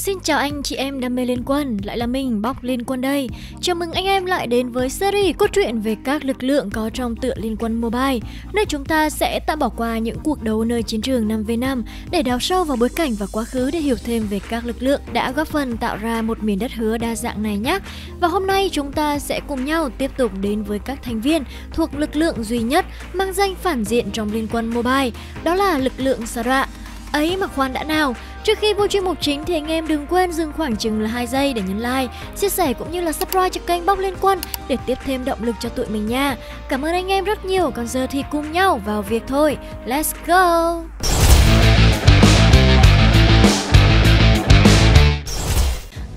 Xin chào anh chị em đam mê liên quân, lại là mình Bóc Liên Quân đây. Chào mừng anh em lại đến với series cốt truyện về các lực lượng có trong tựa Liên Quân Mobile, nơi chúng ta sẽ tạm bỏ qua những cuộc đấu nơi chiến trường 5v5 để đào sâu vào bối cảnh và quá khứ để hiểu thêm về các lực lượng đã góp phần tạo ra một miền đất hứa đa dạng này nhé. Và hôm nay chúng ta sẽ cùng nhau tiếp tục đến với các thành viên thuộc lực lượng duy nhất mang danh phản diện trong Liên Quân Mobile, đó là lực lượng Sara. Ấy mà khoan đã nào, Trước khi vô chuyên mục chính thì anh em đừng quên dừng khoảng chừng là 2 giây để nhấn like, chia sẻ cũng như là subscribe cho kênh Bóc Liên Quân để tiếp thêm động lực cho tụi mình nha. Cảm ơn anh em rất nhiều, còn giờ thì cùng nhau vào việc thôi. Let's go!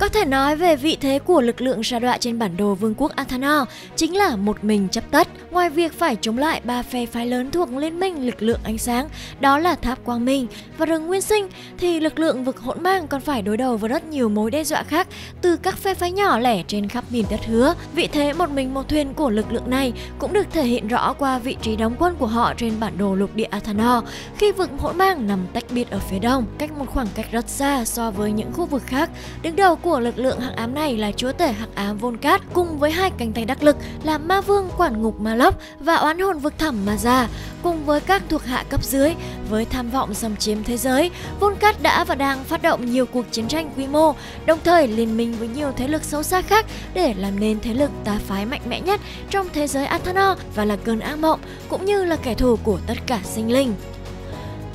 Có thể nói về vị thế của lực lượng sa đọa trên bản đồ vương quốc Athanor chính là một mình chấp tất. Ngoài việc phải chống lại ba phe phái lớn thuộc liên minh lực lượng ánh sáng, đó là Tháp Quang Minh và Rừng Nguyên Sinh, thì lực lượng vực hỗn mang còn phải đối đầu với rất nhiều mối đe dọa khác từ các phe phái nhỏ lẻ trên khắp miền đất hứa. Vị thế một mình một thuyền của lực lượng này cũng được thể hiện rõ qua vị trí đóng quân của họ trên bản đồ lục địa Athanor khi vực hỗn mang nằm tách biệt ở phía đông, cách một khoảng cách rất xa so với những khu vực khác. Đứng đầu của của lực lượng hắc ám này là chúa tể hắc ám Volcat cùng với hai cánh tay đắc lực là ma vương quản ngục ma lấp và oán hồn vực thẳm ma già cùng với các thuộc hạ cấp dưới, với tham vọng xâm chiếm thế giới, Volcat đã và đang phát động nhiều cuộc chiến tranh quy mô, đồng thời liên minh với nhiều thế lực xấu xa khác để làm nên thế lực tà phái mạnh mẽ nhất trong thế giới Athanor và là cơn ác mộng, cũng như là kẻ thù của tất cả sinh linh.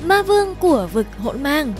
Ma vương của vực hỗn mang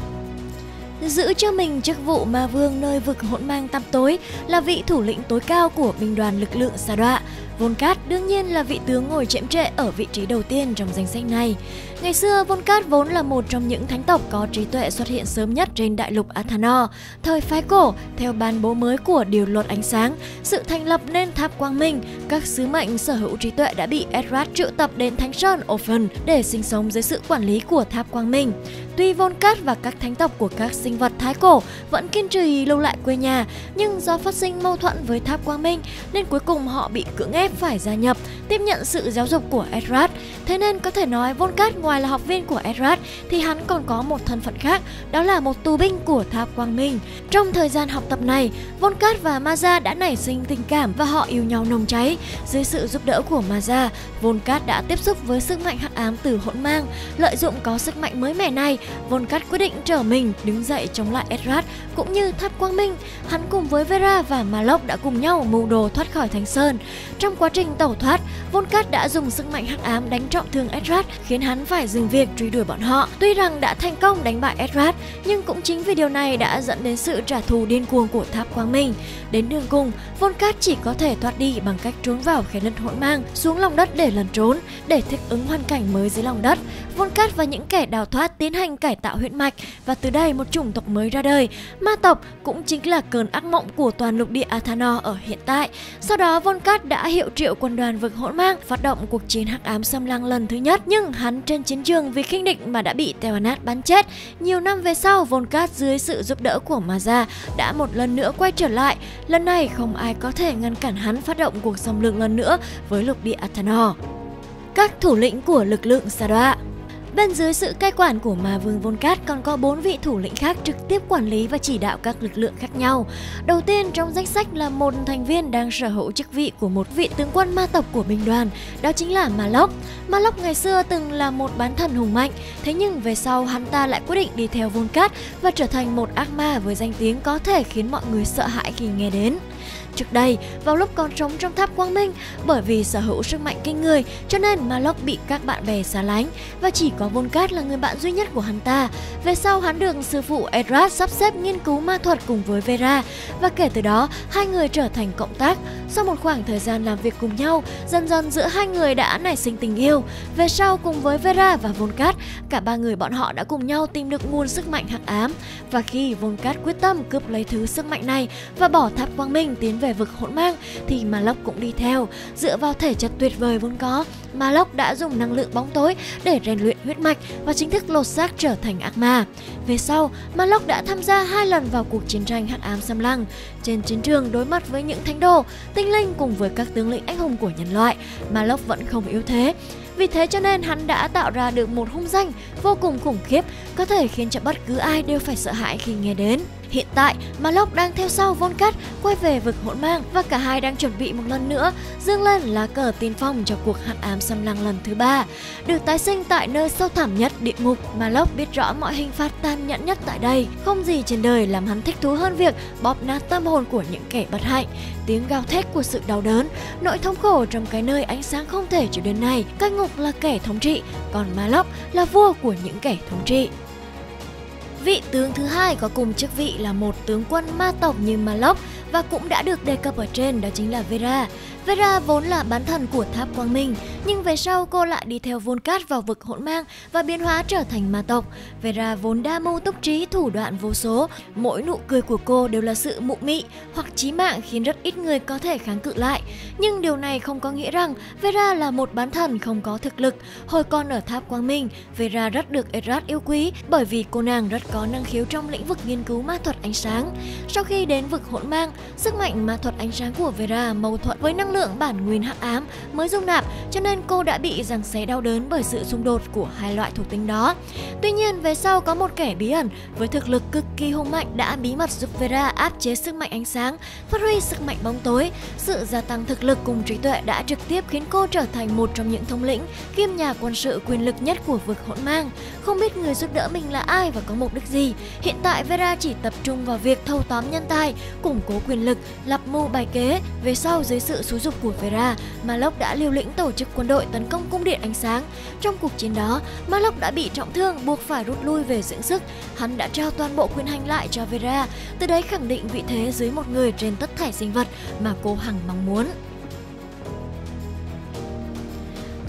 giữ cho mình chức vụ ma vương nơi vực hỗn mang tăm tối là vị thủ lĩnh tối cao của binh đoàn lực lượng xà đọa. Volcat đương nhiên là vị tướng ngồi chễm trệ ở vị trí đầu tiên trong danh sách này. Ngày xưa, Volcat vốn là một trong những thánh tộc có trí tuệ xuất hiện sớm nhất trên đại lục Athano. Thời phái cổ, theo ban bố mới của điều luật ánh sáng, sự thành lập nên tháp quang minh, các sứ mệnh sở hữu trí tuệ đã bị Edrat triệu tập đến Thánh Sơn Ophen để sinh sống dưới sự quản lý của tháp quang minh. Tuy Volcat và các thánh tộc của các sinh vật thái cổ vẫn kiên trì lưu lại quê nhà, nhưng do phát sinh mâu thuẫn với tháp quang minh nên cuối cùng họ bị cưỡng ép phải gia nhập, tiếp nhận sự giáo dục của Edrat. Thế nên có thể nói Volcat ngoài là học viên của Edrat thì hắn còn có một thân phận khác, đó là một tù binh của Tháp Quang Minh. Trong thời gian học tập này, Volcat và Maza đã nảy sinh tình cảm và họ yêu nhau nồng cháy. Dưới sự giúp đỡ của Maza, Volcat đã tiếp xúc với sức mạnh hắc ám từ hỗn mang. Lợi dụng có sức mạnh mới mẻ này, Volcat quyết định trở mình đứng dậy chống lại Edrat cũng như Tháp Quang Minh. Hắn cùng với Vera và Malok đã cùng nhau mưu đồ thoát khỏi Thánh Sơn. Trong quá trình tẩu thoát, Volcat đã dùng sức mạnh hắc ám đánh trọng thương Edrat khiến hắn phải dừng việc truy đuổi bọn họ. Tuy rằng đã thành công đánh bại Edrat, nhưng cũng chính vì điều này đã dẫn đến sự trả thù điên cuồng của Tháp Quang Minh. Đến đường cùng, Volcat chỉ có thể thoát đi bằng cách trốn vào khe nứt hỗn mang, xuống lòng đất để lẩn trốn, để thích ứng hoàn cảnh mới dưới lòng đất. Volcat và những kẻ đào thoát tiến hành cải tạo huyết mạch và từ đây một chủng tộc mới ra đời. Ma tộc cũng chính là cơn ác mộng của toàn lục địa Athano ở hiện tại. Sau đó Volcat đã hiệu triệu quân đoàn vực hỗn mang phát động cuộc chiến hắc ám xâm lăng lần thứ nhất, nhưng hắn trên chiến trường vì khinh địch mà đã bị Teonat bắn chết. Nhiều năm về sau, Volcat dưới sự giúp đỡ của Maza đã một lần nữa quay trở lại. Lần này không ai có thể ngăn cản hắn phát động cuộc xâm lược lần nữa với lục địa Athano. Các thủ lĩnh của lực lượng Sadwa Bên dưới sự cai quản của Ma Vương Volcat còn có bốn vị thủ lĩnh khác trực tiếp quản lý và chỉ đạo các lực lượng khác nhau. Đầu tiên trong danh sách là một thành viên đang sở hữu chức vị của một vị tướng quân ma tộc của binh đoàn, đó chính là Malok. Malok ngày xưa từng là một bán thần hùng mạnh, thế nhưng về sau hắn ta lại quyết định đi theo Volcat và trở thành một ác ma với danh tiếng có thể khiến mọi người sợ hãi khi nghe đến. Trước đây, vào lúc còn sống trong tháp quang minh, bởi vì sở hữu sức mạnh kinh người, cho nên Malok bị các bạn bè xa lánh và chỉ có Volcat là người bạn duy nhất của hắn ta. Về sau, hắn được sư phụ Edras sắp xếp nghiên cứu ma thuật cùng với Vera và kể từ đó, hai người trở thành cộng tác. Sau một khoảng thời gian làm việc cùng nhau, dần dần giữa hai người đã nảy sinh tình yêu. Về sau, cùng với Vera và Volcat, cả ba người bọn họ đã cùng nhau tìm được nguồn sức mạnh hắc ám. Và khi Volcat quyết tâm cướp lấy thứ sức mạnh này và bỏ tháp quang minh tiến về vực hỗn mang thì Malok cũng đi theo. Dựa vào thể chất tuyệt vời vốn có, Malok đã dùng năng lượng bóng tối để rèn luyện huyết mạch và chính thức lột xác trở thành ác ma. Về sau, Malok đã tham gia hai lần vào cuộc chiến tranh hắc ám xâm lăng. Trên chiến trường đối mặt với những thánh đồ, tinh linh cùng với các tướng lĩnh anh hùng của nhân loại, Malok vẫn không yếu thế. Vì thế cho nên hắn đã tạo ra được một hung danh vô cùng khủng khiếp, có thể khiến cho bất cứ ai đều phải sợ hãi khi nghe đến. Hiện tại, Malok đang theo sau Volcat quay về vực hỗn mang và cả hai đang chuẩn bị một lần nữa dương lên lá cờ tiên phong cho cuộc hạn ám xâm lăng lần thứ ba. Được tái sinh tại nơi sâu thẳm nhất địa ngục, Malok biết rõ mọi hình phạt tàn nhẫn nhất tại đây. Không gì trên đời làm hắn thích thú hơn việc bóp nát tâm hồn của những kẻ bất hạnh. Tiếng gào thét của sự đau đớn, nỗi thống khổ trong cái nơi ánh sáng không thể chịu đến này. Cai ngục là kẻ thống trị, còn Malok là vua của những kẻ thống trị. Vị tướng thứ hai có cùng chức vị là một tướng quân ma tộc như Malok và cũng đã được đề cập ở trên, đó chính là Vera. Vera vốn là bán thần của tháp Quang Minh, nhưng về sau cô lại đi theo Volcat vào vực hỗn mang và biến hóa trở thành ma tộc. Vera vốn đa mưu túc trí thủ đoạn vô số, mỗi nụ cười của cô đều là sự mụ mị hoặc chí mạng khiến rất ít người có thể kháng cự lại. Nhưng điều này không có nghĩa rằng Vera là một bán thần không có thực lực. Hồi còn ở tháp Quang Minh, Vera rất được Erat yêu quý bởi vì cô nàng rất có năng khiếu trong lĩnh vực nghiên cứu ma thuật ánh sáng. Sau khi đến vực hỗn mang, sức mạnh ma thuật ánh sáng của Vera mâu thuẫn với năng lực lượng bản nguyên hắc ám mới dung nạp cho nên cô đã bị giằng xé đau đớn bởi sự xung đột của hai loại thuộc tính đó. Tuy nhiên về sau có một kẻ bí ẩn với thực lực cực kỳ hung mạnh đã bí mật giúp Vera áp chế sức mạnh ánh sáng, phát huy sức mạnh bóng tối. Sự gia tăng thực lực cùng trí tuệ đã trực tiếp khiến cô trở thành một trong những thống lĩnh kiêm nhà quân sự quyền lực nhất của vực hỗn mang. Không biết người giúp đỡ mình là ai và có mục đích gì. Hiện tại Vera chỉ tập trung vào việc thâu tóm nhân tài, củng cố quyền lực, lập mưu bài kế. Về sau dưới sự xúi dục của Vera, Malok đã liều lĩnh tổ chức quân đội tấn công cung điện ánh sáng. Trong cuộc chiến đó, Malok đã bị trọng thương buộc phải rút lui về dưỡng sức. Hắn đã trao toàn bộ quyền hành lại cho Vera, từ đấy khẳng định vị thế dưới một người trên tất thảy sinh vật mà cô hằng mong muốn.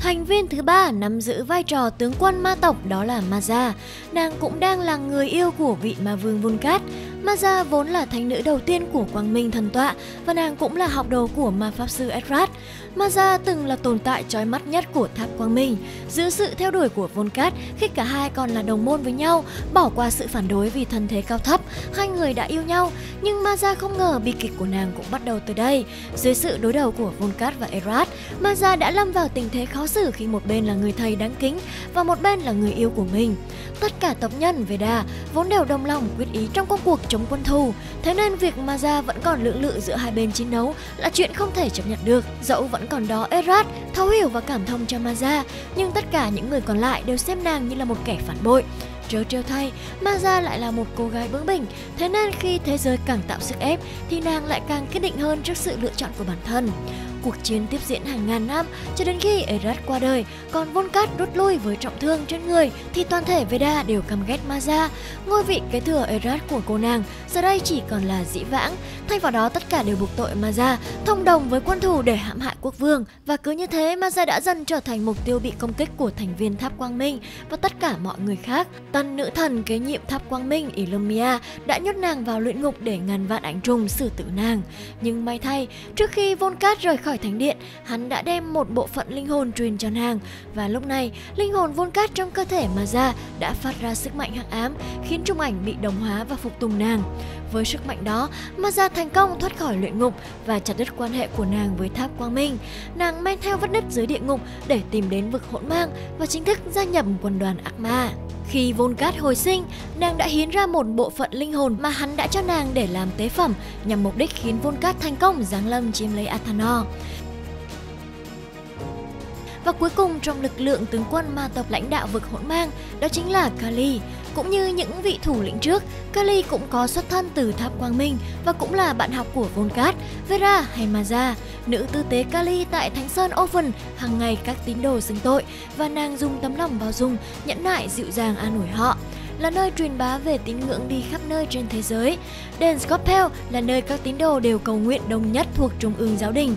Thành viên thứ ba nắm giữ vai trò tướng quân ma tộc đó là Maza. Nàng cũng đang là người yêu của vị ma vương Vulcat. Maza vốn là thánh nữ đầu tiên của Quang Minh thần tọa và nàng cũng là học đồ của ma pháp sư Edrat. Maza từng là tồn tại chói mắt nhất của tháp Quang Minh. Dưới sự theo đuổi của Volcat khi cả hai còn là đồng môn với nhau, bỏ qua sự phản đối vì thân thế cao thấp, hai người đã yêu nhau. Nhưng Maza không ngờ bi kịch của nàng cũng bắt đầu từ đây. Dưới sự đối đầu của Volcat và Erat, Maza đã lâm vào tình thế khó xử khi một bên là người thầy đáng kính và một bên là người yêu của mình. Tất cả tộc nhân Veda vốn đều đồng lòng quyết ý trong công cuộc chống quân thù, thế nên việc Maza vẫn còn lưỡng lự giữa hai bên chiến đấu là chuyện không thể chấp nhận được. Dẫu vẫn còn đó Erat thấu hiểu và cảm thông cho Maza, nhưng tất cả những người còn lại đều xem nàng như là một kẻ phản bội. Trớ trêu thay, Maza lại là một cô gái bướng bỉnh, thế nên khi thế giới càng tạo sức ép thì nàng lại càng quyết định hơn trước sự lựa chọn của bản thân. Cuộc chiến tiếp diễn hàng ngàn năm cho đến khi Erat qua đời, còn Volcat rút lui với trọng thương trên người thì toàn thể Veda đều căm ghét Maza. Ngôi vị kế thừa Erat của cô nàng giờ đây chỉ còn là dĩ vãng, thay vào đó tất cả đều buộc tội Maza, thông đồng với quân thủ để hãm hại quốc vương và cứ như thế Maza đã dần trở thành mục tiêu bị công kích của thành viên Tháp Quang Minh và tất cả mọi người khác. Tân nữ thần kế nhiệm Tháp Quang Minh Illumia đã nhốt nàng vào luyện ngục để ngàn vạn ảnh trùng xử tử nàng. Nhưng may thay, trước khi Volcat rời khỏi thánh điện, hắn đã đem một bộ phận linh hồn truyền cho nàng và lúc này linh hồn Volcat trong cơ thể Maza đã phát ra sức mạnh hắc ám khiến trung ảnh bị đồng hóa và phục tùng nàng. Với sức mạnh đó, Maza thành công thoát khỏi luyện ngục và chặt đứt quan hệ của nàng với tháp quang minh. Nàng men theo vết nứt dưới địa ngục để tìm đến vực hỗn mang và chính thức gia nhập quân đoàn ác ma. Khi Volcat hồi sinh, nàng đã hiến ra một bộ phận linh hồn mà hắn đã cho nàng để làm tế phẩm nhằm mục đích khiến Volcat thành công giáng lâm chiếm lấy Athanor. Và cuối cùng trong lực lượng tướng quân ma tộc lãnh đạo vực hỗn mang, đó chính là Kali. Cũng như những vị thủ lĩnh trước, Kali cũng có xuất thân từ Tháp Quang Minh và cũng là bạn học của Volcat, Vera hay Maza. Nữ tư tế Kali tại Thánh Sơn Oven hàng ngày các tín đồ xưng tội và nàng dùng tấm lòng bao dung, nhẫn nại dịu dàng an ủi họ là nơi truyền bá về tín ngưỡng đi khắp nơi trên thế giới. Đền Skopel là nơi các tín đồ đều cầu nguyện đông nhất thuộc Trung ương giáo đình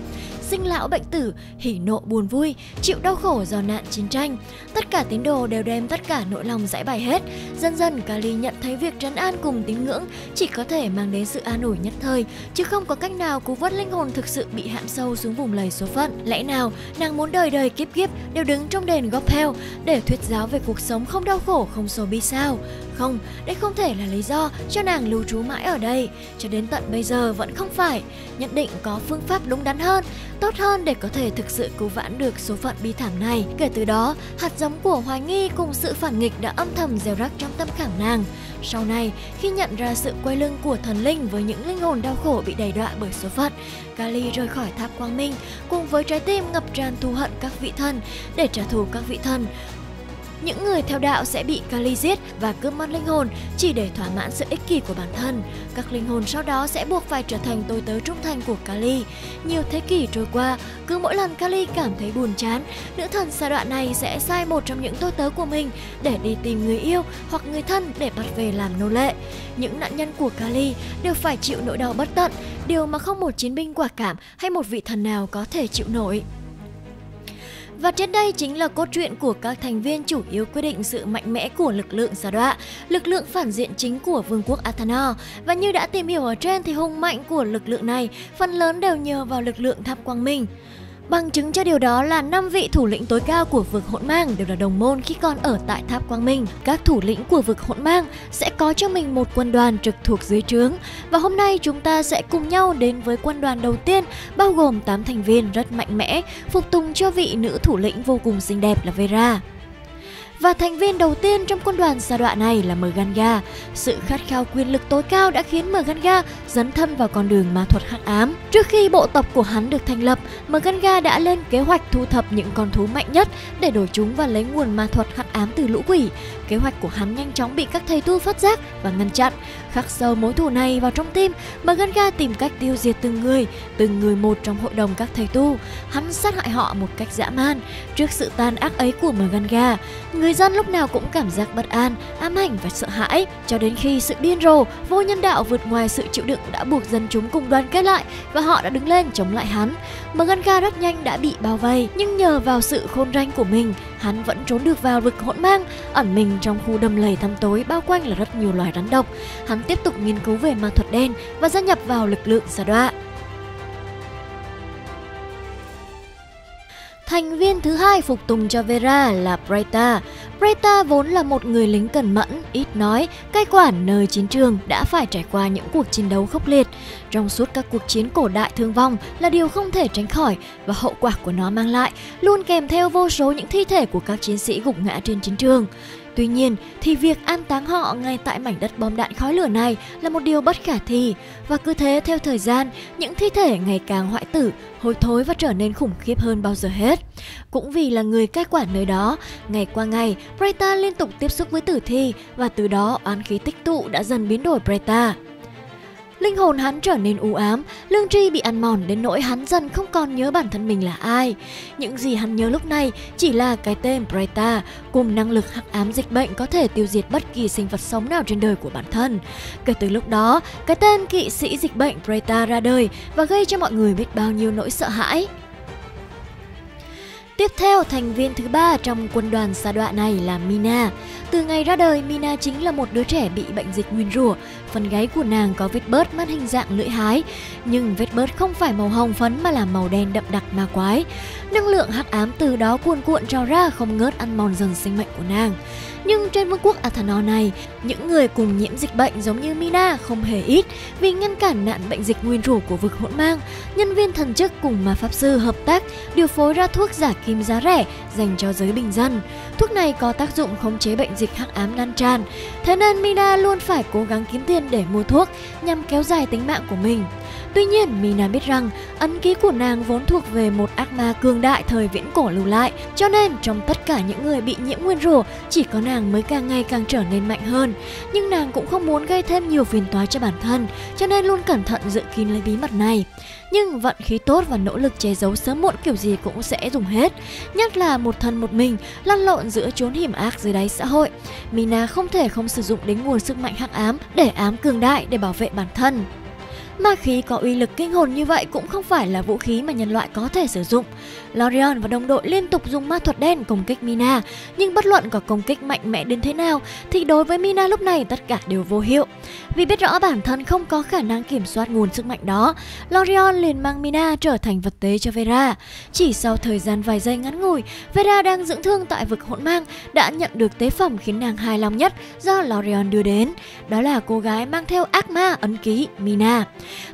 sinh lão bệnh tử, hỉ nộ buồn vui, chịu đau khổ do nạn chiến tranh. Tất cả tín đồ đều đem tất cả nỗi lòng giải bày hết. Dần dần Kali nhận thấy việc trấn an cùng tín ngưỡng chỉ có thể mang đến sự an ủi nhất thời, chứ không có cách nào cứu vớt linh hồn thực sự bị hãm sâu xuống vùng lầy số phận. Lẽ nào nàng muốn đời đời kiếp kiếp đều đứng trong đền Gophel để thuyết giáo về cuộc sống không đau khổ không sầu bi sao? Không, đây không thể là lý do cho nàng lưu trú mãi ở đây, cho đến tận bây giờ vẫn không phải. Nhận định có phương pháp đúng đắn hơn, tốt hơn để có thể thực sự cứu vãn được số phận bi thảm này. Kể từ đó, hạt giống của hoài nghi cùng sự phản nghịch đã âm thầm gieo rắc trong tâm khảm nàng. Sau này, khi nhận ra sự quay lưng của thần linh với những linh hồn đau khổ bị đầy đọa bởi số phận, Kali rời khỏi tháp quang minh cùng với trái tim ngập tràn thù hận các vị thần để trả thù các vị thần những người theo đạo sẽ bị Kali giết và cướp mất linh hồn chỉ để thỏa mãn sự ích kỷ của bản thân. Các linh hồn sau đó sẽ buộc phải trở thành tôi tớ trung thành của Kali. Nhiều thế kỷ trôi qua, cứ mỗi lần Kali cảm thấy buồn chán, nữ thần giai đoạn này sẽ sai một trong những tôi tớ của mình để đi tìm người yêu hoặc người thân để bắt về làm nô lệ. Những nạn nhân của Kali đều phải chịu nỗi đau bất tận, điều mà không một chiến binh quả cảm hay một vị thần nào có thể chịu nổi. Và trên đây chính là cốt truyện của các thành viên chủ yếu quyết định sự mạnh mẽ của lực lượng giả Đọa, lực lượng phản diện chính của Vương quốc Athanor. Và như đã tìm hiểu ở trên thì hùng mạnh của lực lượng này phần lớn đều nhờ vào lực lượng Tháp Quang Minh. Bằng chứng cho điều đó là năm vị thủ lĩnh tối cao của vực hỗn mang đều là đồng môn khi còn ở tại Tháp Quang Minh. Các thủ lĩnh của vực hỗn mang sẽ có cho mình một quân đoàn trực thuộc dưới trướng. Và hôm nay chúng ta sẽ cùng nhau đến với quân đoàn đầu tiên bao gồm 8 thành viên rất mạnh mẽ, phục tùng cho vị nữ thủ lĩnh vô cùng xinh đẹp là Vera. Và thành viên đầu tiên trong quân đoàn giai đoạn này là Mganga. Sự khát khao quyền lực tối cao đã khiến Mganga dấn thân vào con đường ma thuật hắc ám. Trước khi bộ tộc của hắn được thành lập, Mganga đã lên kế hoạch thu thập những con thú mạnh nhất để đổi chúng và lấy nguồn ma thuật hắc ám từ lũ quỷ. Kế hoạch của hắn nhanh chóng bị các thầy tu phát giác và ngăn chặn. Khắc sâu mối thù này vào trong tim, Mganga tìm cách tiêu diệt từng người, từng người một trong hội đồng các thầy tu. Hắn sát hại họ một cách dã man. Trước sự tàn ác ấy của Mganga, người dân lúc nào cũng cảm giác bất an, ám ảnh và sợ hãi, cho đến khi sự điên rồ, vô nhân đạo vượt ngoài sự chịu đựng đã buộc dân chúng cùng đoàn kết lại và họ đã đứng lên chống lại hắn. Mganga rất nhanh đã bị bao vây, nhưng nhờ vào sự khôn ranh của mình, hắn vẫn trốn được vào vực hỗn mang, ẩn mình trong khu đầm lầy tăm tối bao quanh là rất nhiều loài rắn độc. Hắn tiếp tục nghiên cứu về ma thuật đen và gia nhập vào lực lượng giả đoạ. Thành viên thứ hai phục tùng cho Vera là Brita. Reta vốn là một người lính cẩn mẫn, ít nói, cai quản nơi chiến trường đã phải trải qua những cuộc chiến đấu khốc liệt. Trong suốt các cuộc chiến cổ đại thương vong là điều không thể tránh khỏi và hậu quả của nó mang lại luôn kèm theo vô số những thi thể của các chiến sĩ gục ngã trên chiến trường. Tuy nhiên thì việc an táng họ ngay tại mảnh đất bom đạn khói lửa này là một điều bất khả thi và cứ thế theo thời gian những thi thể ngày càng hoại tử, hôi thối và trở nên khủng khiếp hơn bao giờ hết. Cũng vì là người cai quản nơi đó, ngày qua ngày Preta liên tục tiếp xúc với tử thi và từ đó oán khí tích tụ đã dần biến đổi Preta. Linh hồn hắn trở nên u ám, lương tri bị ăn mòn đến nỗi hắn dần không còn nhớ bản thân mình là ai. Những gì hắn nhớ lúc này chỉ là cái tên Breta cùng năng lực hắc ám dịch bệnh có thể tiêu diệt bất kỳ sinh vật sống nào trên đời của bản thân. Kể từ lúc đó, cái tên kỵ sĩ dịch bệnh Breta ra đời và gây cho mọi người biết bao nhiêu nỗi sợ hãi. Tiếp theo, thành viên thứ ba trong quân đoàn xa đọa này là Mina. Từ ngày ra đời, Mina chính là một đứa trẻ bị bệnh dịch nguyên rủa. Phần gáy của nàng có vết bớt mang hình dạng lưỡi hái, nhưng vết bớt không phải màu hồng phấn mà là màu đen đậm đặc ma quái. Năng lượng hắc ám từ đó cuồn cuộn trào ra không ngớt ăn mòn dần sinh mệnh của nàng. Nhưng trên vương quốc Athanor này, những người cùng nhiễm dịch bệnh giống như Mina không hề ít vì ngăn cản nạn bệnh dịch nguyên rủa của vực hỗn mang. Nhân viên thần chức cùng ma pháp sư hợp tác điều phối ra thuốc giả kim giá rẻ dành cho giới bình dân. Thuốc này có tác dụng khống chế bệnh dịch hắc ám lan tràn. Thế nên Mina luôn phải cố gắng kiếm tiền để mua thuốc nhằm kéo dài tính mạng của mình. Tuy nhiên, Mina biết rằng ấn ký của nàng vốn thuộc về một ác ma cường đại thời viễn cổ lưu lại, cho nên trong tất cả những người bị nhiễm nguyên rủa, chỉ có nàng mới càng ngày càng trở nên mạnh hơn. Nhưng nàng cũng không muốn gây thêm nhiều phiền toái cho bản thân, cho nên luôn cẩn thận giữ kín lấy bí mật này. Nhưng vận khí tốt và nỗ lực che giấu sớm muộn kiểu gì cũng sẽ dùng hết. Nhất là một thân một mình, lăn lộn giữa chốn hiểm ác dưới đáy xã hội. Mina không thể không sử dụng đến nguồn sức mạnh hắc ám để ám cường đại để bảo vệ bản thân. Ma khí có uy lực kinh hồn như vậy cũng không phải là vũ khí mà nhân loại có thể sử dụng. Lorion và đồng đội liên tục dùng ma thuật đen công kích Mina, nhưng bất luận có công kích mạnh mẽ đến thế nào thì đối với Mina lúc này tất cả đều vô hiệu. Vì biết rõ bản thân không có khả năng kiểm soát nguồn sức mạnh đó, Lorion liền mang Mina trở thành vật tế cho Vera. Chỉ sau thời gian vài giây ngắn ngủi, Vera đang dưỡng thương tại vực hỗn mang đã nhận được tế phẩm khiến nàng hài lòng nhất do Lorion đưa đến. Đó là cô gái mang theo ác ma ấn ký Mina.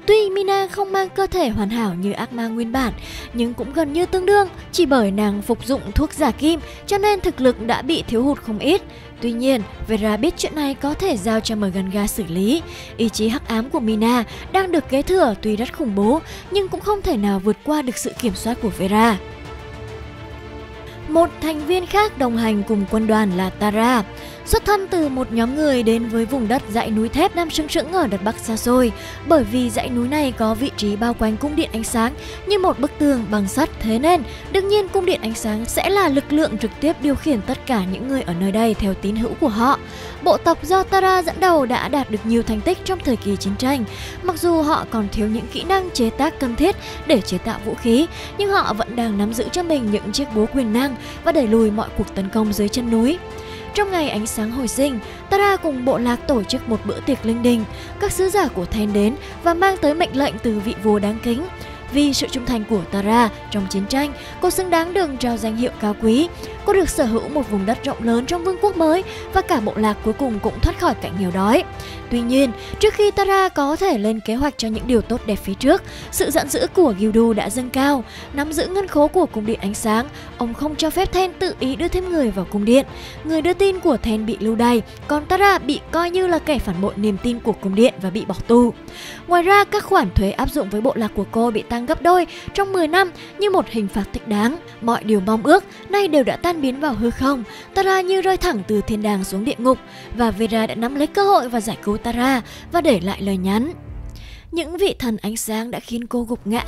Tuy Mina không mang cơ thể hoàn hảo như ác ma nguyên bản, nhưng cũng gần như tương đương, chỉ bởi nàng phục dụng thuốc giả kim cho nên thực lực đã bị thiếu hụt không ít. Tuy nhiên, Vera biết chuyện này có thể giao cho Morgana xử lý. Ý chí hắc ám của Mina đang được kế thừa tuy rất khủng bố, nhưng cũng không thể nào vượt qua được sự kiểm soát của Vera. Một thành viên khác đồng hành cùng quân đoàn là Tara. Xuất thân từ một nhóm người đến với vùng đất dãy núi thép Nam sững sững ở đất Bắc xa xôi, bởi vì dãy núi này có vị trí bao quanh cung điện ánh sáng như một bức tường bằng sắt thế nên đương nhiên cung điện ánh sáng sẽ là lực lượng trực tiếp điều khiển tất cả những người ở nơi đây theo tín hữu của họ. Bộ tộc do Tara dẫn đầu đã đạt được nhiều thành tích trong thời kỳ chiến tranh, mặc dù họ còn thiếu những kỹ năng chế tác cần thiết để chế tạo vũ khí, nhưng họ vẫn đang nắm giữ cho mình những chiếc búa quyền năng và đẩy lùi mọi cuộc tấn công dưới chân núi. Trong ngày ánh sáng hồi sinh, Tara cùng bộ lạc tổ chức một bữa tiệc linh đình. Các sứ giả của Then đến và mang tới mệnh lệnh từ vị vua đáng kính. Vì sự trung thành của Tara trong chiến tranh, cô xứng đáng được trao danh hiệu cao quý. Cô được sở hữu một vùng đất rộng lớn trong vương quốc mới và cả bộ lạc cuối cùng cũng thoát khỏi cảnh nghèo đói. Tuy nhiên, trước khi Tara có thể lên kế hoạch cho những điều tốt đẹp phía trước, sự giận dữ của Gildu đã dâng cao. Nắm giữ ngân khố của cung điện ánh sáng, ông không cho phép Then tự ý đưa thêm người vào cung điện. Người đưa tin của Then bị lưu đày, còn Tara bị coi như là kẻ phản bội niềm tin của cung điện và bị bỏ tù. Ngoài ra, các khoản thuế áp dụng với bộ lạc của cô bị tăng gấp đôi trong 10 năm như một hình phạt thích đáng. Mọi điều mong ước nay đều đã tan biến vào hư không. Tara như rơi thẳng từ thiên đàng xuống địa ngục và Vera đã nắm lấy cơ hội và giải cứu Tara và để lại lời nhắn. Những vị thần ánh sáng đã khiến cô gục ngã,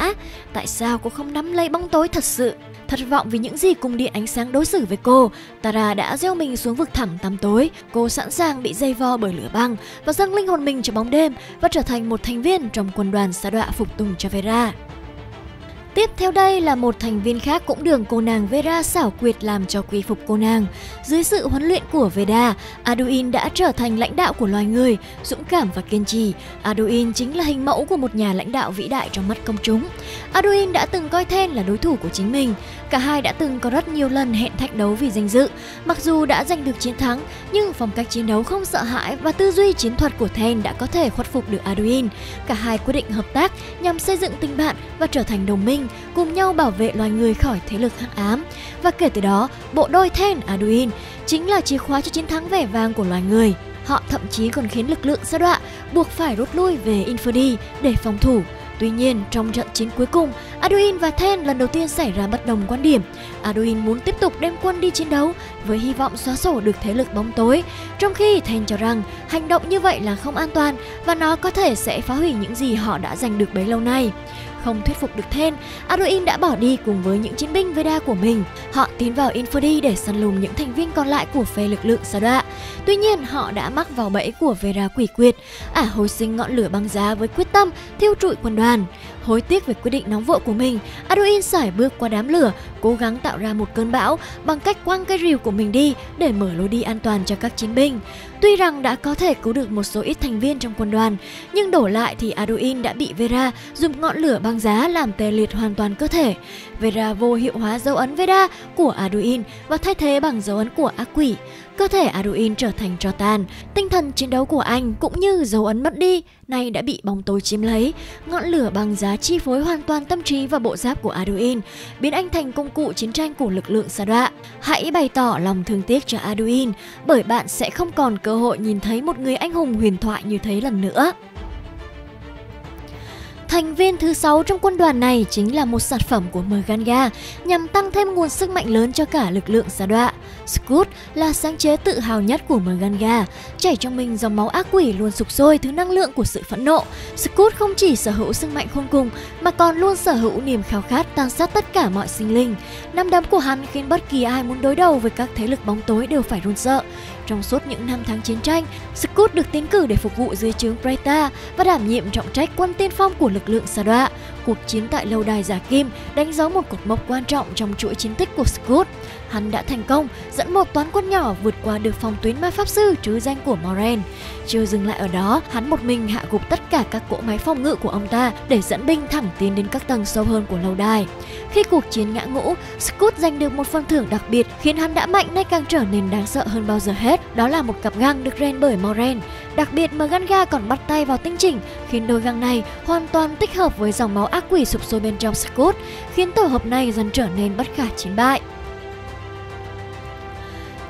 tại sao cô không nắm lấy bóng tối thật sự? Thất vọng vì những gì cung điện ánh sáng đối xử với cô, Tara đã gieo mình xuống vực thẳm tăm tối. Cô sẵn sàng bị dây vo bởi lửa băng và dâng linh hồn mình cho bóng đêm và trở thành một thành viên trong quân đoàn xa đọa phục tùng cho Vera. Tiếp theo đây là một thành viên khác cũng đường cô nàng Vera xảo quyệt làm cho quy phục cô nàng. Dưới sự huấn luyện của Veda, Aduin đã trở thành lãnh đạo của loài người, dũng cảm và kiên trì. Aduin chính là hình mẫu của một nhà lãnh đạo vĩ đại trong mắt công chúng. Aduin đã từng coi Then là đối thủ của chính mình. Cả hai đã từng có rất nhiều lần hẹn thách đấu vì danh dự. Mặc dù đã giành được chiến thắng, nhưng phong cách chiến đấu không sợ hãi và tư duy chiến thuật của Ten đã có thể khuất phục được Arduin. Cả hai quyết định hợp tác nhằm xây dựng tình bạn và trở thành đồng minh, cùng nhau bảo vệ loài người khỏi thế lực hắc ám. Và kể từ đó, bộ đôi Ten Arduin chính là chìa khóa cho chiến thắng vẻ vang của loài người. Họ thậm chí còn khiến lực lượng sa đọa buộc phải rút lui về Inferdi để phòng thủ. Tuy nhiên, trong trận chiến cuối cùng, Aduin và Then lần đầu tiên xảy ra bất đồng quan điểm. Aduin muốn tiếp tục đem quân đi chiến đấu với hy vọng xóa sổ được thế lực bóng tối, trong khi Then cho rằng hành động như vậy là không an toàn và nó có thể sẽ phá hủy những gì họ đã giành được bấy lâu nay. Không thuyết phục được Then, Aduin đã bỏ đi cùng với những chiến binh Veda của mình. Họ tiến vào Inferdi để săn lùng những thành viên còn lại của phe lực lượng sa đọa. Tuy nhiên, họ đã mắc vào bẫy của Vera quỷ quyệt, ả hồi sinh ngọn lửa băng giá với quyết tâm thiêu trụi quân đoàn. Hối tiếc về quyết định nóng vội của mình, Aduin sải bước qua đám lửa, cố gắng tạo ra một cơn bão bằng cách quăng cây rìu của mình đi để mở lối đi an toàn cho các chiến binh. Tuy rằng đã có thể cứu được một số ít thành viên trong quân đoàn, nhưng đổ lại thì Aduin đã bị Vera dùng ngọn lửa băng giá làm tê liệt hoàn toàn cơ thể. Vera vô hiệu hóa dấu ấn Veda của Aduin và thay thế bằng dấu ấn của ác quỷ. Cơ thể Aduin trở thành tro tàn, tinh thần chiến đấu của anh cũng như dấu ấn mất đi, nay đã bị bóng tối chiếm lấy. Ngọn lửa băng giá chi phối hoàn toàn tâm trí và bộ giáp của Aduin, biến anh thành công cụ chiến tranh của lực lượng sa đọa. Hãy bày tỏ lòng thương tiếc cho Aduin, bởi bạn sẽ không còn cơ hội nhìn thấy một người anh hùng huyền thoại như thế lần nữa. Thành viên thứ 6 trong quân đoàn này chính là một sản phẩm của Merganga nhằm tăng thêm nguồn sức mạnh lớn cho cả lực lượng xa đọa. Scoot là sáng chế tự hào nhất của Merganga, chảy trong mình dòng máu ác quỷ luôn sục sôi thứ năng lượng của sự phẫn nộ. Scoot không chỉ sở hữu sức mạnh khôn cùng mà còn luôn sở hữu niềm khao khát tàn sát tất cả mọi sinh linh. Năm đấm của hắn khiến bất kỳ ai muốn đối đầu với các thế lực bóng tối đều phải run sợ. Trong suốt những năm tháng chiến tranh, Scott được tiến cử để phục vụ dưới trướng Preta và đảm nhiệm trọng trách quân tiên phong của lực lượng Sa Đoạ. Cuộc chiến tại lâu đài Giả Kim đánh dấu một cột mốc quan trọng trong chuỗi chiến tích của Scott. Hắn đã thành công dẫn một toán quân nhỏ vượt qua được phòng tuyến ma pháp sư trứ danh của Moren. Chưa dừng lại ở đó, hắn một mình hạ gục tất cả các cỗ máy phòng ngự của ông ta để dẫn binh thẳng tiến đến các tầng sâu hơn của lâu đài. Khi cuộc chiến ngã ngũ, Scott giành được một phần thưởng đặc biệt khiến hắn đã mạnh nay càng trở nên đáng sợ hơn bao giờ hết. Đó là một cặp găng được ren bởi Moren. Đặc biệt Mganga còn bắt tay vào tinh chỉnh khiến đôi găng này hoàn toàn tích hợp với dòng máu ác quỷ sụp sôi bên trong Scott, khiến tổ hợp này dần trở nên bất khả chiến bại.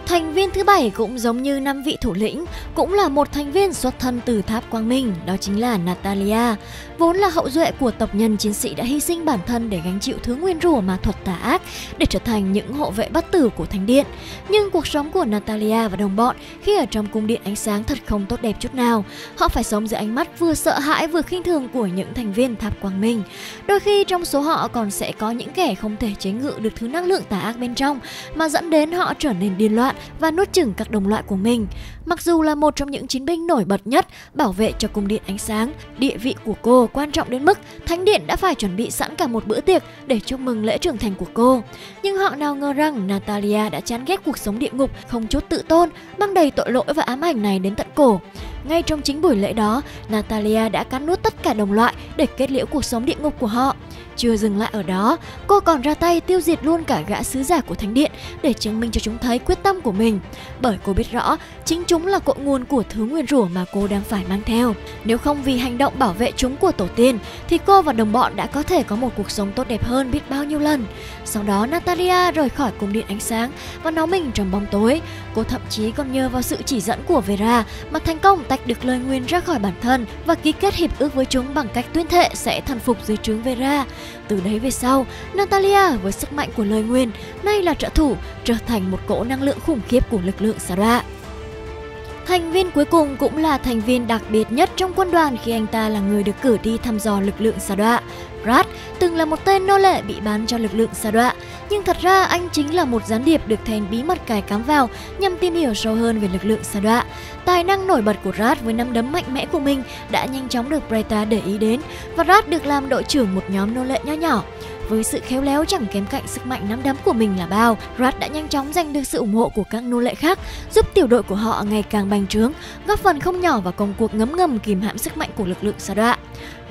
Thành viên thứ bảy cũng giống như năm vị thủ lĩnh, cũng là một thành viên xuất thân từ Tháp Quang Minh, đó chính là Natalia. Vốn là hậu duệ của tộc nhân chiến sĩ đã hy sinh bản thân để gánh chịu thứ nguyên rủa mà thuật tà ác, để trở thành những hộ vệ bất tử của thánh điện. Nhưng cuộc sống của Natalia và đồng bọn khi ở trong cung điện ánh sáng thật không tốt đẹp chút nào. Họ phải sống dưới ánh mắt vừa sợ hãi vừa khinh thường của những thành viên Tháp Quang Minh. Đôi khi trong số họ còn sẽ có những kẻ không thể chế ngự được thứ năng lượng tà ác bên trong, mà dẫn đến họ trở nên điên loạn và nuốt chửng các đồng loại của mình. Mặc dù là một trong những chiến binh nổi bật nhất bảo vệ cho cung điện ánh sáng, địa vị của cô quan trọng đến mức Thánh Điện đã phải chuẩn bị sẵn cả một bữa tiệc để chúc mừng lễ trưởng thành của cô. Nhưng họ nào ngờ rằng Natalia đã chán ghét cuộc sống địa ngục, không chút tự tôn, mang đầy tội lỗi và ám ảnh này đến tận cổ. Ngay trong chính buổi lễ đó, Natalia đã cắn nuốt tất cả đồng loại để kết liễu cuộc sống địa ngục của họ. Chưa dừng lại ở đó, cô còn ra tay tiêu diệt luôn cả gã sứ giả của Thánh Điện để chứng minh cho chúng thấy quyết tâm của mình. Bởi cô biết rõ, chính chúng là cội nguồn của thứ nguyên rủa mà cô đang phải mang theo. Nếu không vì hành động bảo vệ chúng của tổ tiên, thì cô và đồng bọn đã có thể có một cuộc sống tốt đẹp hơn biết bao nhiêu lần. Sau đó Natalia rời khỏi cung điện ánh sáng và nó mình trong bóng tối. Cô thậm chí còn nhờ vào sự chỉ dẫn của Vera mà thành công tách được lời nguyên ra khỏi bản thân và ký kết hiệp ước với chúng bằng cách tuyên thệ sẽ thần phục dưới trướng Vera. Từ đấy về sau, Natalia với sức mạnh của lời nguyên, nay là trợ thủ, trở thành một cỗ năng lượng khủng khiếp của lực lượng Sara. Thành viên cuối cùng cũng là thành viên đặc biệt nhất trong quân đoàn khi anh ta là người được cử đi thăm dò lực lượng Sa Đoạ. Brad từng là một tên nô lệ bị bán cho lực lượng xa Đoạ, nhưng thật ra anh chính là một gián điệp được Thèn bí mật cài cắm vào nhằm tìm hiểu sâu hơn về lực lượng xa Đoạ. Tài năng nổi bật của Brad với nắm đấm mạnh mẽ của mình đã nhanh chóng được Breta để ý đến và Brad được làm đội trưởng một nhóm nô lệ nho nhỏ. Với sự khéo léo chẳng kém cạnh sức mạnh nắm đấm của mình là bao, Rat đã nhanh chóng giành được sự ủng hộ của các nô lệ khác, giúp tiểu đội của họ ngày càng bành trướng, góp phần không nhỏ vào công cuộc ngấm ngầm kìm hãm sức mạnh của lực lượng xa đọa.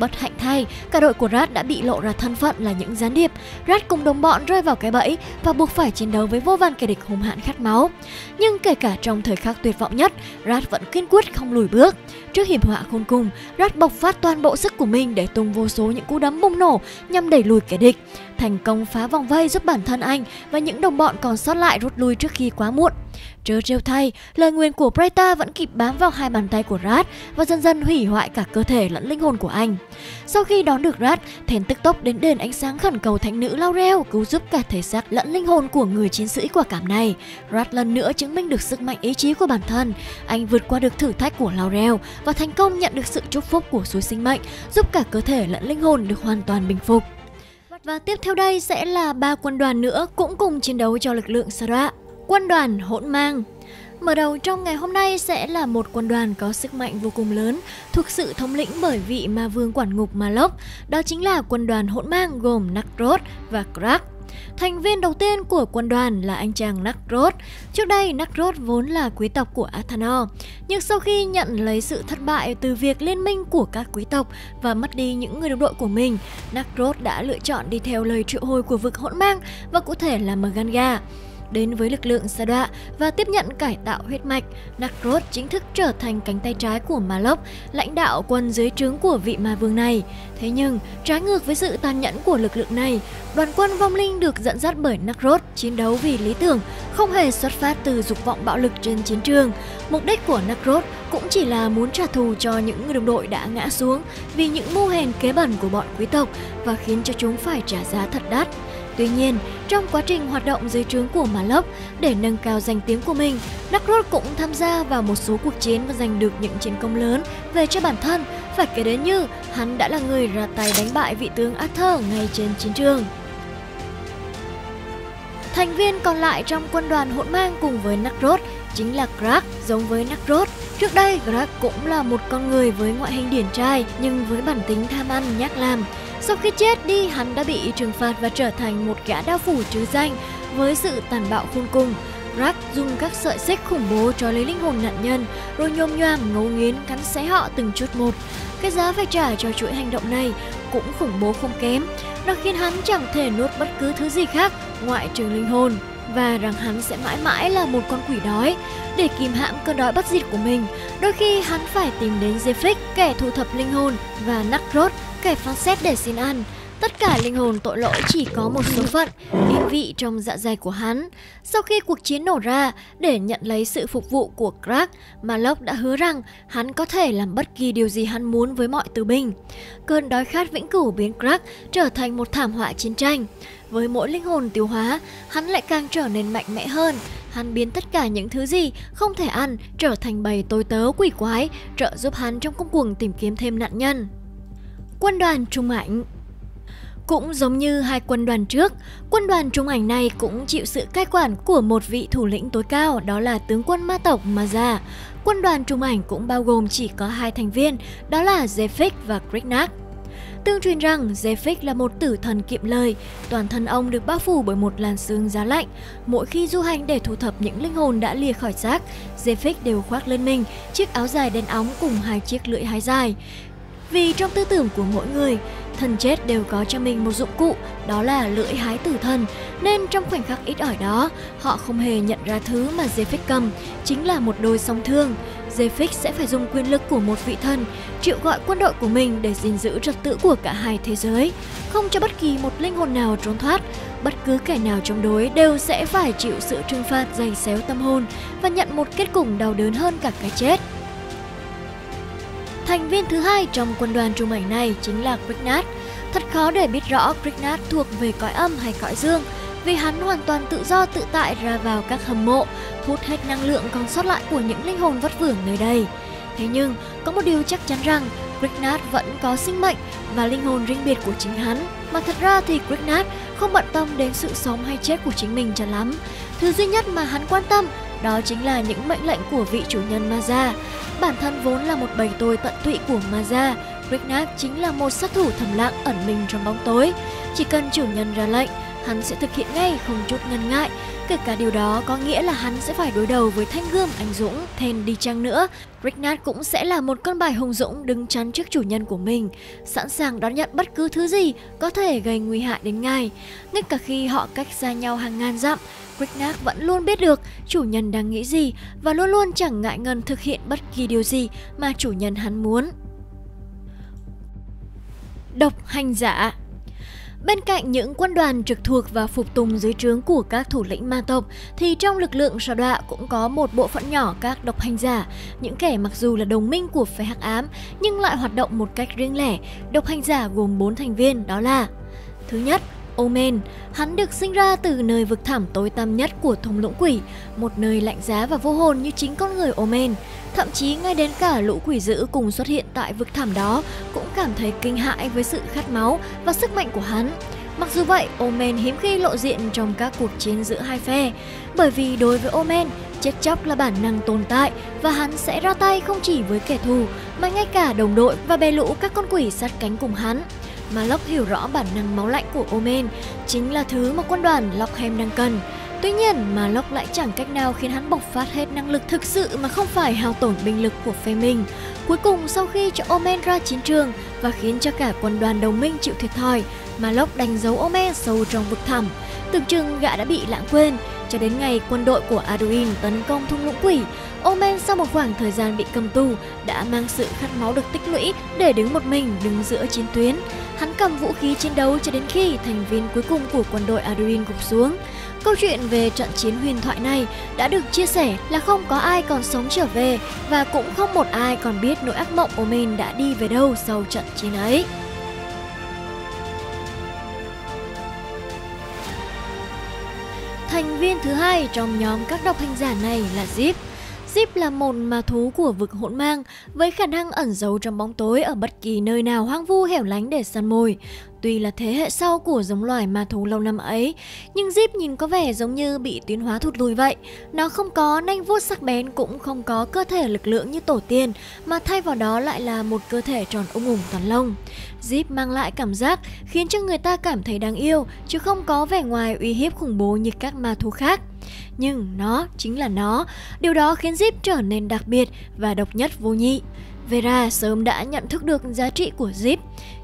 Bất hạnh thay, cả đội của Rat đã bị lộ ra thân phận là những gián điệp. Rat cùng đồng bọn rơi vào cái bẫy và buộc phải chiến đấu với vô vàn kẻ địch hung hãn khát máu. Nhưng kể cả trong thời khắc tuyệt vọng nhất, Rat vẫn kiên quyết không lùi bước. Trước hiểm họa khôn cùng, Rat bộc phát toàn bộ sức của mình để tung vô số những cú đấm bùng nổ nhằm đẩy lùi kẻ địch. Thành công phá vòng vây giúp bản thân anh và những đồng bọn còn sót lại rút lui trước khi quá muộn. Trớ trêu thay, lời nguyền của Preta vẫn kịp bám vào hai bàn tay của Rat và dần dần hủy hoại cả cơ thể lẫn linh hồn của anh. Sau khi đón được Rat, Thèn tức tốc đến đền ánh sáng khẩn cầu thánh nữ Laurel cứu giúp cả thể xác lẫn linh hồn của người chiến sĩ quả cảm này. Rat lần nữa chứng minh được sức mạnh ý chí của bản thân. Anh vượt qua được thử thách của Laurel và thành công nhận được sự chúc phúc của suối sinh mệnh, giúp cả cơ thể lẫn linh hồn được hoàn toàn bình phục. Và tiếp theo đây sẽ là ba quân đoàn nữa cũng cùng chiến đấu cho lực lượng Sara. Quân đoàn hỗn mang Mở đầu trong ngày hôm nay sẽ là một quân đoàn có sức mạnh vô cùng lớn, thuộc sự thống lĩnh bởi vị ma vương quản ngục Malok, đó chính là quân đoàn hỗn mang gồm Nakrod và Krak. Thành viên đầu tiên của quân đoàn là anh chàng Nakrod. Trước đây, Nakrod vốn là quý tộc của Athanor, nhưng sau khi nhận lấy sự thất bại từ việc liên minh của các quý tộc và mất đi những người đồng đội của mình, Nakrod đã lựa chọn đi theo lời triệu hồi của vực hỗn mang và cụ thể là Maganga đến với lực lượng Sa Đọa và tiếp nhận cải tạo huyết mạch, Nakroth chính thức trở thành cánh tay trái của Malok, lãnh đạo quân dưới trướng của vị ma vương này. Thế nhưng, trái ngược với sự tàn nhẫn của lực lượng này, đoàn quân vong linh được dẫn dắt bởi Nakroth chiến đấu vì lý tưởng, không hề xuất phát từ dục vọng bạo lực trên chiến trường. Mục đích của Nakroth cũng chỉ là muốn trả thù cho những đồng đội đã ngã xuống vì những mưu hèn kế bẩn của bọn quý tộc và khiến cho chúng phải trả giá thật đắt. Tuy nhiên, trong quá trình hoạt động dưới trướng của Malok để nâng cao danh tiếng của mình, Nakrod cũng tham gia vào một số cuộc chiến và giành được những chiến công lớn về cho bản thân. Phải kể đến như hắn đã là người ra tay đánh bại vị tướng Arthur ngay trên chiến trường. Thành viên còn lại trong quân đoàn hỗn mang cùng với Nakrod chính là Krak, giống với Nakrod. Trước đây, Krak cũng là một con người với ngoại hình điển trai nhưng với bản tính tham ăn nhác làm. Sau khi chết đi, hắn đã bị trừng phạt và trở thành một gã đao phủ trứ danh với sự tàn bạo khôn cùng. Rack dùng các sợi xích khủng bố cho lấy linh hồn nạn nhân, rồi nhôm nhoàm ngấu nghiến cắn xé họ từng chút một. Cái giá phải trả cho chuỗi hành động này cũng khủng bố không kém. Nó khiến hắn chẳng thể nuốt bất cứ thứ gì khác ngoại trừ linh hồn và rằng hắn sẽ mãi mãi là một con quỷ đói. Để kìm hãm cơn đói bất diệt của mình, đôi khi hắn phải tìm đến Zephyr, kẻ thu thập linh hồn, và Nakrod, kẻ phán xét để xin ăn. Tất cả linh hồn tội lỗi chỉ có một số phận, yên vị trong dạ dày của hắn. Sau khi cuộc chiến nổ ra, để nhận lấy sự phục vụ của Krak, Malok đã hứa rằng hắn có thể làm bất kỳ điều gì hắn muốn với mọi từ binh. Cơn đói khát vĩnh cửu biến Krak trở thành một thảm họa chiến tranh. Với mỗi linh hồn tiêu hóa, hắn lại càng trở nên mạnh mẽ hơn. Hắn biến tất cả những thứ gì không thể ăn trở thành bầy tối tớ quỷ quái, trợ giúp hắn trong công cuộc tìm kiếm thêm nạn nhân. Quân đoàn Trung Ảnh cũng giống như hai quân đoàn trước, quân đoàn trung ảnh này cũng chịu sự cai quản của một vị thủ lĩnh tối cao, đó là tướng quân ma tộc Maza. Quân đoàn trung ảnh cũng bao gồm chỉ có hai thành viên, đó là Zephyr và Kriknak. Tương truyền rằng Zephyr là một tử thần kiệm lời, toàn thân ông được bao phủ bởi một làn sương giá lạnh. Mỗi khi du hành để thu thập những linh hồn đã lìa khỏi xác, Zephyr đều khoác lên mình chiếc áo dài đen óng cùng hai chiếc lưỡi hái dài. Vì trong tư tưởng của mỗi người, thần chết đều có cho mình một dụng cụ, đó là lưỡi hái tử thần, nên trong khoảnh khắc ít ỏi đó, họ không hề nhận ra thứ mà Zephyr cầm, chính là một đôi song thương. Zephyr sẽ phải dùng quyền lực của một vị thần, triệu gọi quân đội của mình để gìn giữ trật tự của cả hai thế giới, không cho bất kỳ một linh hồn nào trốn thoát. Bất cứ kẻ nào chống đối đều sẽ phải chịu sự trừng phạt dày xéo tâm hồn và nhận một kết cục đau đớn hơn cả cái chết. Thành viên thứ hai trong quân đoàn trung ảnh này chính là Krignat. Thật khó để biết rõ Krignat thuộc về cõi âm hay cõi dương, vì hắn hoàn toàn tự do tự tại ra vào các hầm mộ, hút hết năng lượng còn sót lại của những linh hồn vất vưởng nơi đây. Thế nhưng, có một điều chắc chắn rằng Krignat vẫn có sinh mệnh và linh hồn riêng biệt của chính hắn. Mà thật ra thì Krignat không bận tâm đến sự sống hay chết của chính mình cho lắm. Thứ duy nhất mà hắn quan tâm đó chính là những mệnh lệnh của vị chủ nhân Maza. Bản thân vốn là một bầy tôi tận tụy của Maza, Ricknat chính là một sát thủ thầm lặng ẩn mình trong bóng tối. Chỉ cần chủ nhân ra lệnh, hắn sẽ thực hiện ngay không chút ngần ngại. Kể cả điều đó có nghĩa là hắn sẽ phải đối đầu với thanh gươm anh Dũng, Then đi chăng nữa. Ricknat cũng sẽ là một con bài hùng dũng đứng chắn trước chủ nhân của mình, sẵn sàng đón nhận bất cứ thứ gì có thể gây nguy hại đến ngài. Ngay cả khi họ cách xa nhau hàng ngàn dặm, Ricknack vẫn luôn biết được chủ nhân đang nghĩ gì và luôn luôn chẳng ngại ngần thực hiện bất kỳ điều gì mà chủ nhân hắn muốn. Độc hành giả Bên cạnh những quân đoàn trực thuộc và phục tùng dưới trướng của các thủ lĩnh ma tộc, thì trong lực lượng sở đọa cũng có một bộ phận nhỏ các độc hành giả, những kẻ mặc dù là đồng minh của phe hắc ám nhưng lại hoạt động một cách riêng lẻ. Độc hành giả gồm 4 thành viên đó là Thứ nhất, Omen, hắn được sinh ra từ nơi vực thẳm tối tăm nhất của thung lũng quỷ, một nơi lạnh giá và vô hồn như chính con người Omen. Thậm chí ngay đến cả lũ quỷ dữ cùng xuất hiện tại vực thẳm đó cũng cảm thấy kinh hãi với sự khát máu và sức mạnh của hắn. Mặc dù vậy, Omen hiếm khi lộ diện trong các cuộc chiến giữa hai phe, bởi vì đối với Omen, chết chóc là bản năng tồn tại và hắn sẽ ra tay không chỉ với kẻ thù mà ngay cả đồng đội và bè lũ các con quỷ sát cánh cùng hắn mà Locke hiểu rõ bản năng máu lạnh của Omen chính là thứ mà quân đoàn Lockham đang cần. Tuy nhiên mà Locke lại chẳng cách nào khiến hắn bộc phát hết năng lực thực sự mà không phải hao tổn binh lực của phe mình. Cuối cùng sau khi cho Omen ra chiến trường và khiến cho cả quân đoàn đồng minh chịu thiệt thòi, mà Locke đánh dấu Omen sâu trong vực thẳm. Tưởng chừng gã đã bị lãng quên, cho đến ngày quân đội của Arduin tấn công thung lũng quỷ, Omen sau một khoảng thời gian bị cầm tù, đã mang sự khát máu được tích lũy để đứng một mình đứng giữa chiến tuyến. Hắn cầm vũ khí chiến đấu cho đến khi thành viên cuối cùng của quân đội Arduin gục xuống. Câu chuyện về trận chiến huyền thoại này đã được chia sẻ là không có ai còn sống trở về và cũng không một ai còn biết nỗi ác mộng Omen đã đi về đâu sau trận chiến ấy. Thành viên thứ hai trong nhóm các độc hành giả này là Zip. Zip là một ma thú của vực hỗn mang với khả năng ẩn giấu trong bóng tối ở bất kỳ nơi nào hoang vu hẻo lánh để săn mồi. Tuy là thế hệ sau của giống loài ma thú lâu năm ấy, nhưng Zip nhìn có vẻ giống như bị tiến hóa thụt lùi vậy. Nó không có nanh vuốt sắc bén cũng không có cơ thể lực lượng như tổ tiên, mà thay vào đó lại là một cơ thể tròn ung ủng toàn lông. Zip mang lại cảm giác khiến cho người ta cảm thấy đáng yêu, chứ không có vẻ ngoài uy hiếp khủng bố như các ma thú khác. Nhưng nó chính là nó, điều đó khiến Zip trở nên đặc biệt và độc nhất vô nhị. Vera sớm đã nhận thức được giá trị của Zip.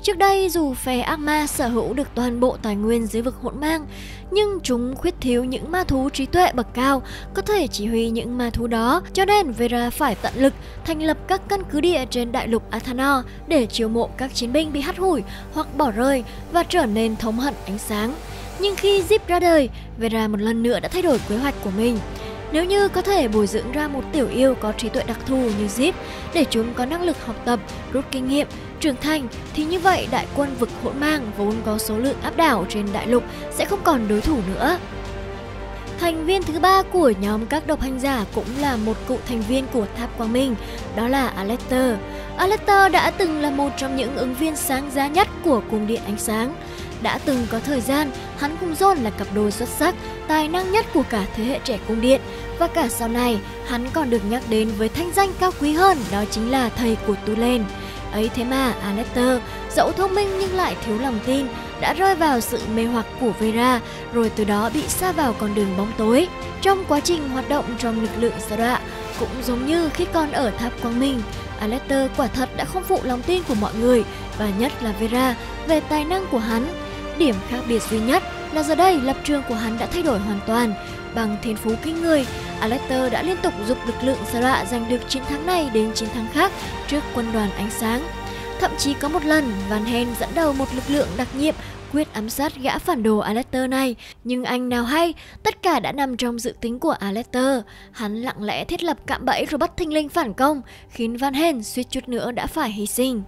Trước đây dù phe ác ma sở hữu được toàn bộ tài nguyên dưới vực hỗn mang, nhưng chúng khuyết thiếu những ma thú trí tuệ bậc cao có thể chỉ huy những ma thú đó, cho nên Vera phải tận lực thành lập các căn cứ địa trên đại lục Athanor để chiêu mộ các chiến binh bị hắt hủi hoặc bỏ rơi và trở nên thống hận ánh sáng. Nhưng khi Zip ra đời, Vera một lần nữa đã thay đổi kế hoạch của mình. Nếu như có thể bồi dưỡng ra một tiểu yêu có trí tuệ đặc thù như Zip để chúng có năng lực học tập, rút kinh nghiệm, trưởng thành thì như vậy đại quân vực hỗn mang vốn có số lượng áp đảo trên đại lục sẽ không còn đối thủ nữa. Thành viên thứ ba của nhóm các độc hành giả cũng là một cựu thành viên của Tháp Quang Minh, đó là Alector. Alector đã từng là một trong những ứng viên sáng giá nhất của cung điện ánh sáng. Đã từng có thời gian, hắn cùng John là cặp đôi xuất sắc, tài năng nhất của cả thế hệ trẻ cung điện. Và cả sau này, hắn còn được nhắc đến với thanh danh cao quý hơn, đó chính là thầy của Tulen. Ấy thế mà, Alester, dẫu thông minh nhưng lại thiếu lòng tin, đã rơi vào sự mê hoặc của Vera, rồi từ đó bị xa vào con đường bóng tối. Trong quá trình hoạt động trong lực lượng sa đọa, cũng giống như khi còn ở tháp Quang Minh, Alester quả thật đã không phụ lòng tin của mọi người, và nhất là Vera, về tài năng của hắn. Điểm khác biệt duy nhất là giờ đây lập trường của hắn đã thay đổi hoàn toàn. Bằng thiên phú kinh người, Alector đã liên tục giúp lực lượng Sara giành được chiến thắng này đến chiến thắng khác trước quân đoàn ánh sáng. Thậm chí có một lần, Van Hen dẫn đầu một lực lượng đặc nhiệm quyết ám sát gã phản đồ Alector này, nhưng anh nào hay, tất cả đã nằm trong dự tính của Alector. Hắn lặng lẽ thiết lập cạm bẫy rồi bắt thinh linh phản công, khiến Van Hen suýt chút nữa đã phải hy sinh.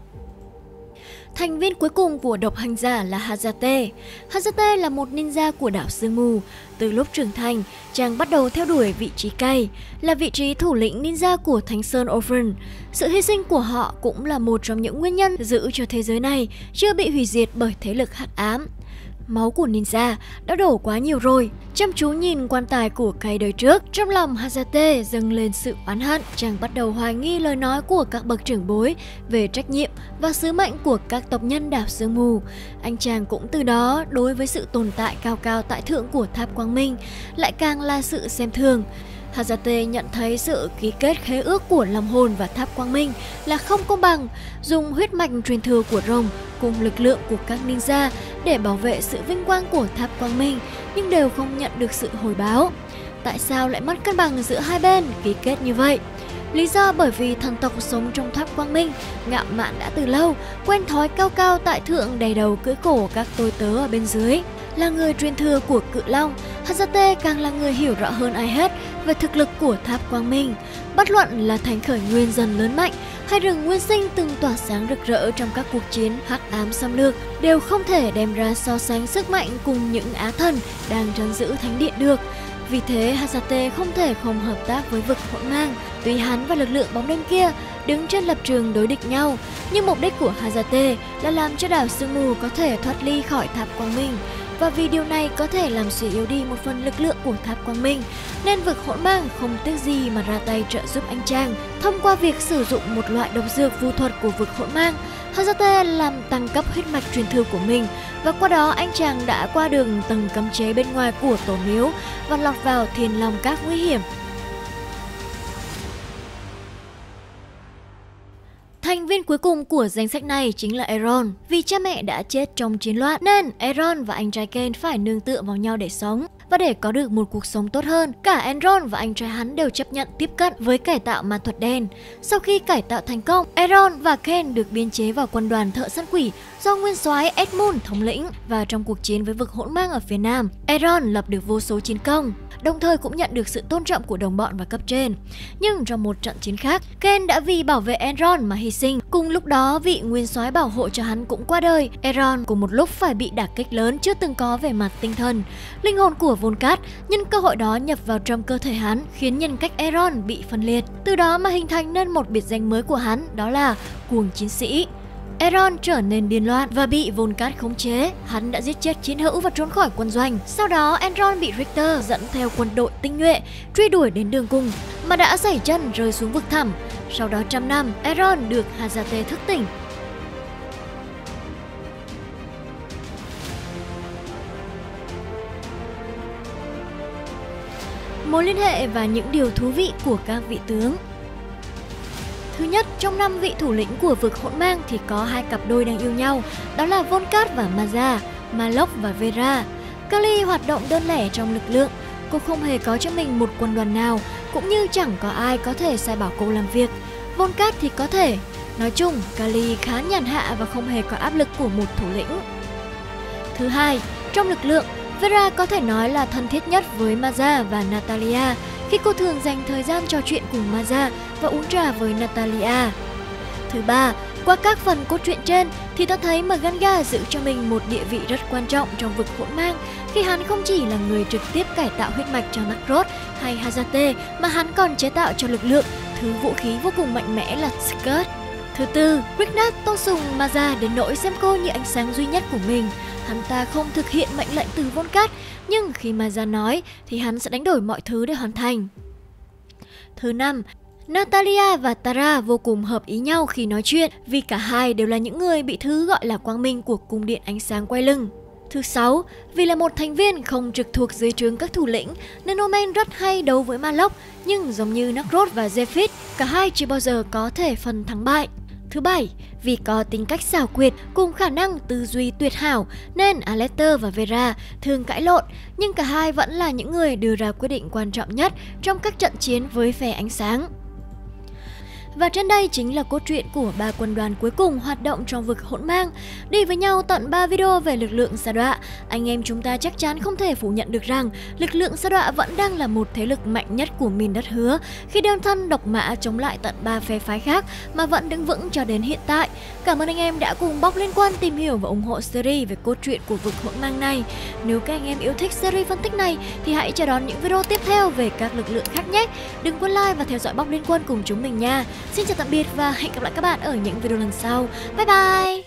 Thành viên cuối cùng của độc hành giả là Hazate. Hazate là một ninja của đảo Sương Mù. Từ lúc trưởng thành, chàng bắt đầu theo đuổi vị trí cay, là vị trí thủ lĩnh ninja của Thánh Sơn Orphan. Sự hy sinh của họ cũng là một trong những nguyên nhân giữ cho thế giới này chưa bị hủy diệt bởi thế lực hắc ám máu của ninja đã đổ quá nhiều rồi. Chăm chú nhìn quan tài của cây đời trước, trong lòng Hazate dâng lên sự oán hận. Chàng bắt đầu hoài nghi lời nói của các bậc trưởng bối về trách nhiệm và sứ mệnh của các tộc nhân đạp sương mù. Anh chàng cũng từ đó đối với sự tồn tại cao cao tại thượng của tháp Quang Minh lại càng là sự xem thường. Hazate nhận thấy sự ký kết khế ước của lòng hồn và tháp quang minh là không công bằng, dùng huyết mạch truyền thừa của rồng cùng lực lượng của các ninja để bảo vệ sự vinh quang của tháp quang minh nhưng đều không nhận được sự hồi báo. Tại sao lại mất cân bằng giữa hai bên ký kết như vậy? Lý do bởi vì thần tộc sống trong tháp quang minh, ngạo mạn đã từ lâu, quen thói cao cao tại thượng đầy đầu cưỡi cổ các tôi tớ ở bên dưới. Là người truyền thừa của cự long, Hazate càng là người hiểu rõ hơn ai hết về thực lực của tháp quang minh. Bất luận là thành khởi nguyên dần lớn mạnh hay rừng nguyên sinh từng tỏa sáng rực rỡ trong các cuộc chiến hắc ám xâm lược đều không thể đem ra so sánh sức mạnh cùng những á thần đang trấn giữ thánh điện được. Vì thế, Hazate không thể không hợp tác với vực hỗn mang. Tuy hắn và lực lượng bóng đêm kia đứng trên lập trường đối địch nhau, nhưng mục đích của Hazate là làm cho đảo Sương Mù có thể thoát ly khỏi tháp quang minh và vì điều này có thể làm suy yếu đi một phần lực lượng của Tháp Quang Minh, nên vực hỗn mang không tiếc gì mà ra tay trợ giúp anh chàng. Thông qua việc sử dụng một loại độc dược vu thuật của vực hỗn mang, Hazate làm tăng cấp huyết mạch truyền thừa của mình và qua đó anh chàng đã qua đường tầng cấm chế bên ngoài của tổ miếu và lọt vào thiên long các nguy hiểm Thành viên cuối cùng của danh sách này chính là Aaron. Vì cha mẹ đã chết trong chiến loạn nên Aaron và anh trai Ken phải nương tựa vào nhau để sống. Và để có được một cuộc sống tốt hơn, cả Aaron và anh trai hắn đều chấp nhận tiếp cận với cải tạo ma thuật đen. Sau khi cải tạo thành công, Aaron và Ken được biên chế vào quân đoàn thợ săn quỷ do nguyên soái Edmund thống lĩnh và trong cuộc chiến với vực hỗn mang ở phía Nam, Aaron lập được vô số chiến công đồng thời cũng nhận được sự tôn trọng của đồng bọn và cấp trên. Nhưng trong một trận chiến khác, Ken đã vì bảo vệ Enron mà hy sinh. Cùng lúc đó, vị nguyên soái bảo hộ cho hắn cũng qua đời. Enron cùng một lúc phải bị đả kích lớn chưa từng có về mặt tinh thần. Linh hồn của Volcat nhân cơ hội đó nhập vào trong cơ thể hắn, khiến nhân cách Enron bị phân liệt. Từ đó mà hình thành nên một biệt danh mới của hắn, đó là cuồng chiến sĩ. Eron trở nên điên loạn và bị Volcat khống chế. Hắn đã giết chết chiến hữu và trốn khỏi quân doanh. Sau đó, Enron bị Richter dẫn theo quân đội tinh nhuệ truy đuổi đến đường cùng, mà đã xảy chân rơi xuống vực thẳm. Sau đó trăm năm, Eron được Hazate thức tỉnh. Mối liên hệ và những điều thú vị của các vị tướng Thứ nhất, trong năm vị thủ lĩnh của vực hỗn mang thì có hai cặp đôi đang yêu nhau, đó là Volcat và Maza, Malok và Vera. Kali hoạt động đơn lẻ trong lực lượng, cô không hề có cho mình một quân đoàn nào, cũng như chẳng có ai có thể sai bảo cô làm việc. Volcat thì có thể. Nói chung, Kali khá nhàn hạ và không hề có áp lực của một thủ lĩnh. Thứ hai, trong lực lượng, Vera có thể nói là thân thiết nhất với Maza và Natalia, khi cô thường dành thời gian trò chuyện cùng Maza và uống trà với Natalia. Thứ ba, qua các phần cốt truyện trên thì ta thấy mà Ganga giữ cho mình một địa vị rất quan trọng trong vực hỗn mang khi hắn không chỉ là người trực tiếp cải tạo huyết mạch cho Macross hay Hazate mà hắn còn chế tạo cho lực lượng thứ vũ khí vô cùng mạnh mẽ là Skirt. Thứ tư, Ricknat tôn sùng Maza đến nỗi xem cô như ánh sáng duy nhất của mình. Hắn ta không thực hiện mệnh lệnh từ Volcat, nhưng khi mà ra nói thì hắn sẽ đánh đổi mọi thứ để hoàn thành. Thứ năm, Natalia và Tara vô cùng hợp ý nhau khi nói chuyện vì cả hai đều là những người bị thứ gọi là quang minh của cung điện ánh sáng quay lưng. Thứ sáu, vì là một thành viên không trực thuộc dưới trướng các thủ lĩnh, nên Omen rất hay đấu với Malok, nhưng giống như Nakrod và Zephyr, cả hai chưa bao giờ có thể phần thắng bại. Thứ bảy, vì có tính cách xảo quyệt cùng khả năng tư duy tuyệt hảo nên Alester và Vera thường cãi lộn, nhưng cả hai vẫn là những người đưa ra quyết định quan trọng nhất trong các trận chiến với phe ánh sáng. Và trên đây chính là cốt truyện của ba quân đoàn cuối cùng hoạt động trong vực hỗn mang. Đi với nhau tận 3 video về lực lượng sa đọa, anh em chúng ta chắc chắn không thể phủ nhận được rằng lực lượng sa đọa vẫn đang là một thế lực mạnh nhất của miền đất hứa khi đơn thân độc mã chống lại tận ba phe phái khác mà vẫn đứng vững cho đến hiện tại. Cảm ơn anh em đã cùng bóc liên quan tìm hiểu và ủng hộ series về cốt truyện của vực hỗn mang này. Nếu các anh em yêu thích series phân tích này thì hãy chờ đón những video tiếp theo về các lực lượng khác nhé. Đừng quên like và theo dõi bóc liên quan cùng chúng mình nha. Xin chào tạm biệt và hẹn gặp lại các bạn ở những video lần sau. Bye bye!